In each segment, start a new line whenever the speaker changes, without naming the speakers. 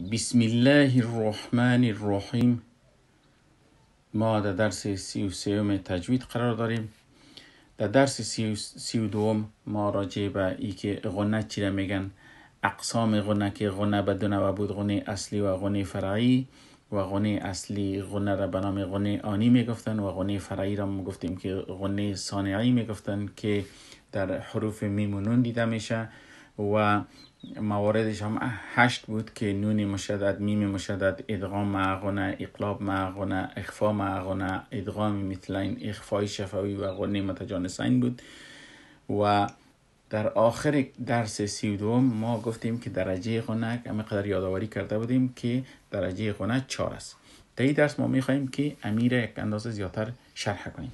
بسم الله الرحمن الرحیم ما در درس سی و سیوم تجوید قرار داریم در درس سی و, سی و دوم ما راجع به ای که غنه چی میگن اقسام غنه که غنه به دو بود غنه اصلی و غنه فرعی و غنه اصلی غنه را به نام غنه آنی می‌گفتن و غنه فرعی را گفتیم که غنه صانعی می‌گفتن که در حروف میمونون دیده میشه و مواردش هم هشت بود که نون مشدد میم مشدد ادغام معغنه اقلاب معغنه اخفا معغنه ادغام مثلین اخفای شفوی و غنه متجانسین بود. و در آخر درس سی دوم ما گفتیم که درجه غنه قدر یادآوری کرده بودیم که درجه غنه چهار است. در این درس ما می‌خواهیم که امیر یک اندازه زیادتر شرح کنیم.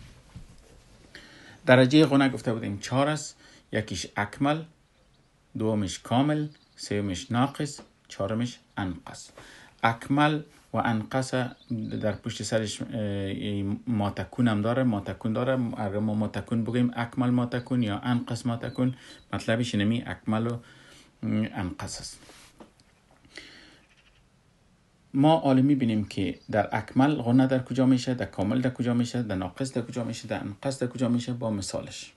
درجه غنه گفته بودیم چهار است یکیش اکمل دومش کامل سومش ناقص چهارمش انقص. اکمل و انقص در پشت سرش ماتکون هم داره ماتکون داره. اگر ما ماتکون بگیم اکمل ماتکون یا انقص ماتکون مطلبش نمی اکمل و انقص است. ما عالمی بینیم که در اکمل غنه در کجا میشه در کامل در کجا میشه در ناقص در کجا میشه در انقص در کجا میشه با مثالش.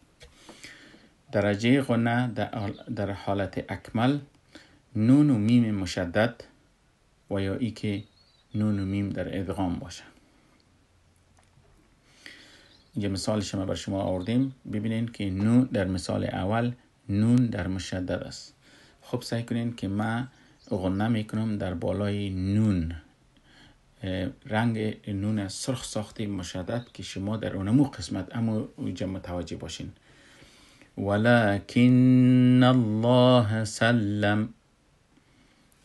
درجه غنه در حالت اکمل نون و میم مشدد و یا ای که نون و میم در ادغام باشه. اینجا مثال شما بر شما آوردیم. ببینین که نون در مثال اول نون در مشدد است. خب سعی کنین که ما غنه می‌کنم در بالای نون. رنگ نون سرخ ساخته مشدد که شما در اونمو قسمت اما متوجه باشین. ولكن الله سلم.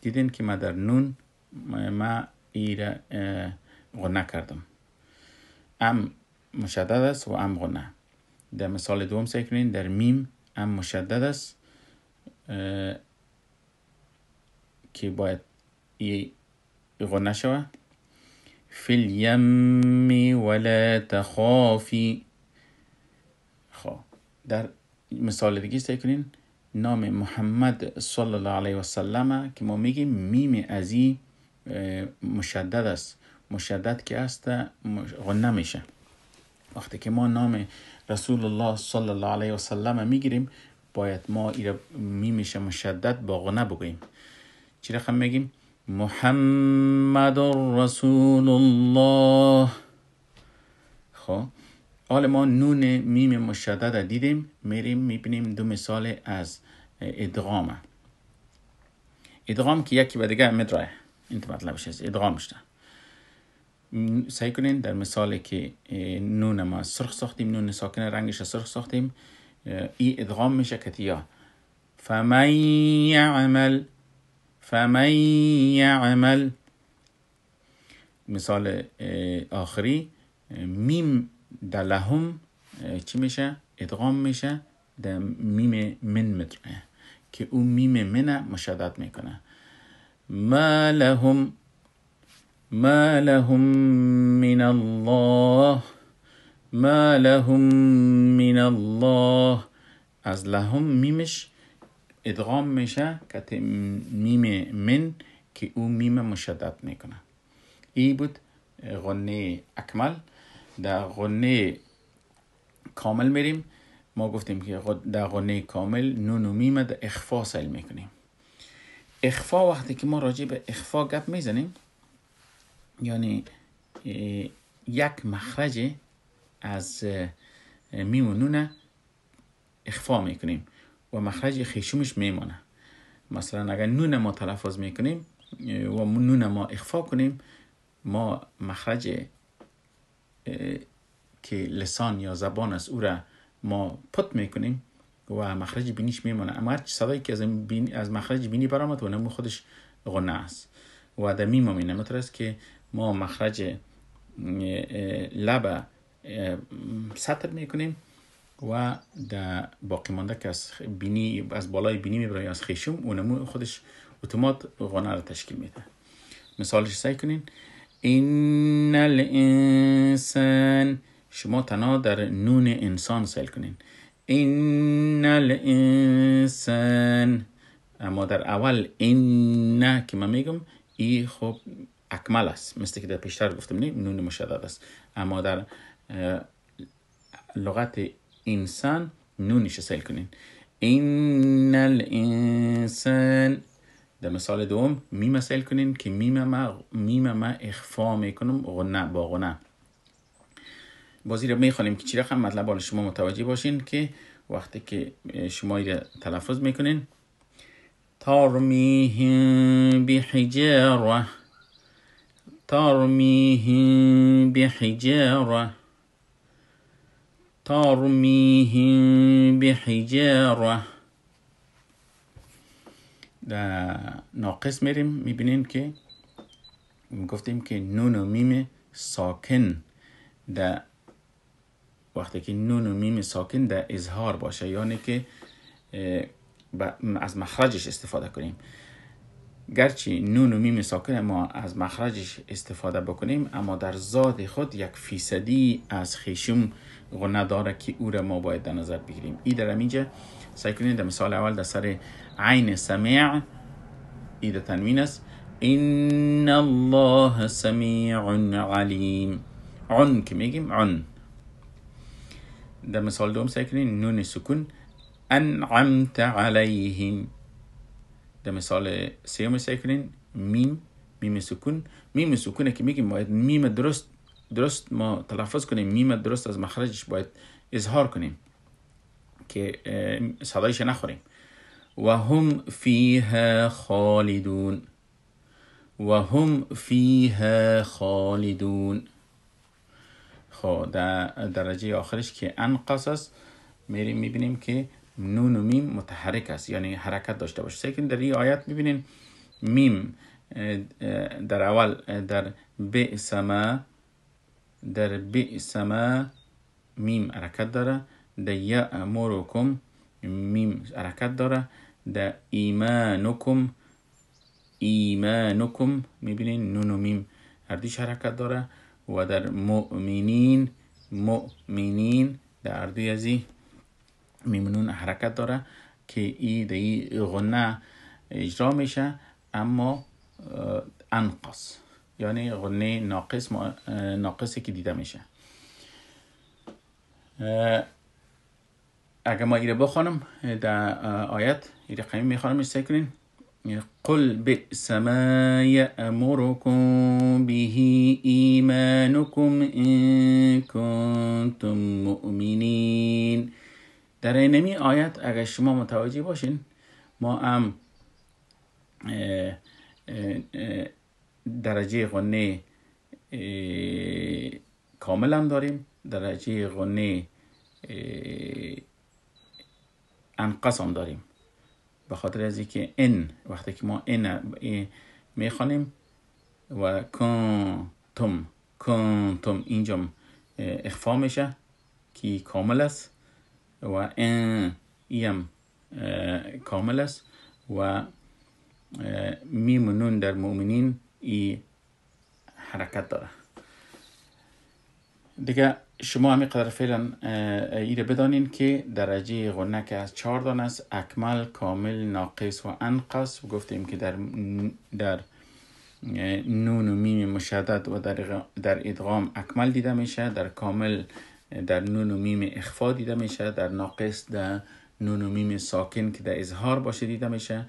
دیدین که ما در نون ما ایره غنه کردم. ام مشدد است و ام غنه. در مثال دوم سعی کنین در میم ام مشدد است که باید ای غنه شوه فی الیم ولا تخافی. خب در مثال دیگه سعی کنین. نام محمد صلی الله علیه و سلم که ما میگیم میم ازی مشدد است. مشدد که است غنه میشه. وقتی که ما نام رسول الله صلی الله علیه و سلم می‌گیریم باید ما ایره میمیشه مشدد با غنه بگوییم. چی رقم میگیم محمد رسول الله. خب؟ حال ما نون میم مشدد دیدیم میریم می‌بینیم دو مثال از ادغام. ادغام که یکی به دیگه مدرای این مطلبش هست. ادغام شده سعی کنین در مثال که نون ما سرخ ساختیم نون ساکن رنگش سرخ ساختیم ای ادغام میشه کتیا فمن یعمل فمن یعمل. مثال آخری میم در لهم چی میشه؟ ادغام میشه در میم من مدره که اون میم من مشدد می‌کنه. ما لهم ما لهم من الله ما لهم من الله. از لهم میمش ادغام میشه که میم من که اون میم مشدد می‌کنه. ای بود غنه اکمل. در غنه کامل میریم. ما گفتیم که در غنه کامل نون و میم در اخفا سیل می‌کنیم. اخفا وقتی که ما راجع به اخفا گپ می‌زنیم یعنی یک مخرج از میم و نون اخفا می‌کنیم و مخرج خیشومش میمانه مثلا اگر نون ما تلفظ می‌کنیم و نون ما اخفا کنیم ما مخرج که لسان یا زبان است او را ما پت می‌کنیم و مخرج بینیش میمونه. اما هر صدایی که از, بین از مخرج بینی برآمد و نمو خودش غنه است. و در میم هم است که ما مخرج لب سطر می‌کنیم و در باقی مانده که از بینی از بالای بینی می‌بره از خیشم اونمو خودش اتومات غنه را تشکیل میده. مثالش سعی کنین این الانسان شما تنها در نون انسان سیل کنین این الانسان اما در اول این که من میگم ای خب اکمل است مثل که در پیشتر گفتم نیم نون مشدد است اما در لغت انسان نونش سیل کنین این الانسان در مثال دوم میم سیل کنین که میم ما, میم ما اخفا می‌کنم. غنه با غنه بازی رو می‌خوانیم که چی رقم؟ مطلب حال شما متوجه باشین که وقتی که شما رو تلفظ می‌کنین ترمیهم بحجاره. ترمیهم بحجاره. ترمیهم بحجاره. ناقص میریم. می‌بینیم که گفتیم که نون و میم ساکن در وقتی که نون و میم ساکن در اظهار باشه یعنی که از مخرجش استفاده کنیم. گرچه نون و میم ساکن ما از مخرجش استفاده بکنیم اما در ذات خود یک فیصدی از خیشوم غنه داره که او را ما باید در نظر بگیریم. ای در اینجا سعی کنید در مثال اول در سر عین سمیع ای در تنوین است. ان الله سمیع علیم. عن که میگیم عن. در مثال دوم سعی کنید نون سکون. انعمت علیهم. در مثال سیوم سعی کنین میم میم سکون میم سکونه که میگیم باید میم درست درست ما تلفظ کنیم میم درست از مخرجش باید اظهار کنیم که صدایش نخوریم. و هم فیها خالدون. و هم فیها خالدون. خب در درجه آخرش که انقص است میریم می‌بینیم که نون و میم متحرک است یعنی حرکت داشته باشه. سیکن در این آیت می‌بینین میم در اول در بئس ما در بئس ما میم حرکت داره. در یأمرکم میم حرکت داره. در ایمانکم ایمانکم می‌بینین نون و میم هردویش حرکت داره. و در مؤمنین مؤمنین در هردوی ازی میم و نون حرکت داره که ای دی غنه اجرا میشه اما انقص. یعنی غنه ناقص ناقصی که دیده میشه. اگر ما ایره بخوانم در آیت ایره قیمی می‌خوانم کنین. قل بئس ما يأمركم به إيمانكم إن كنتم مؤمنين در اینمی آیت اگر شما متوجه باشین ما هم درجه غنه کامل هم داریم. درجه غنه انقص هم داریم. به خاطر از که ان وقتی که ما ان می‌خوانیم و کنتم کنتم اینجا اخفا میشه که کامل است. و این ایم کامل است و میم نون در مؤمنین ای حرکت داره. دیگه شما همین قدر فعلا ایره بدانین که درجه غنه که از چهار دانه است. اکمل کامل ناقص و انقص. گفتیم که در در نون و میم مشدد و در, در ادغام اکمل دیده میشه. در کامل در نون و میم اخفا دیده میشه در ناقص در نون و میم ساکن که در اظهار باشه دیده میشه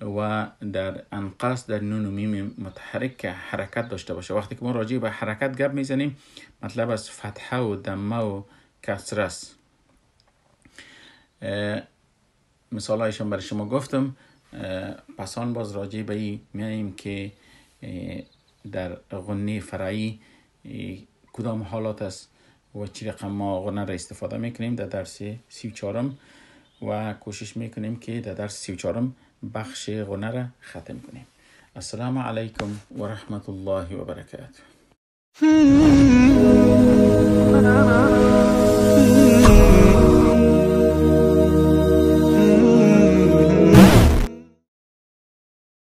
و در انقص در نون و میم متحرک که حرکت داشته باشه. وقتی که ما راجع به حرکت گپ می‌زنیم مطلب از فتحه و ضمه و کسر است. مثال هایشان برای شما گفتم. پسان باز راجع به این میاییم که در غنی فرعی کدام حالات است؟ و چی رقم ما غنه را استفاده می‌کنیم در درس سی و چارم و کوشش می‌کنیم که در درس سی چارم بخش غنه را ختم کنیم. السلام علیکم و رحمت الله و برکاته.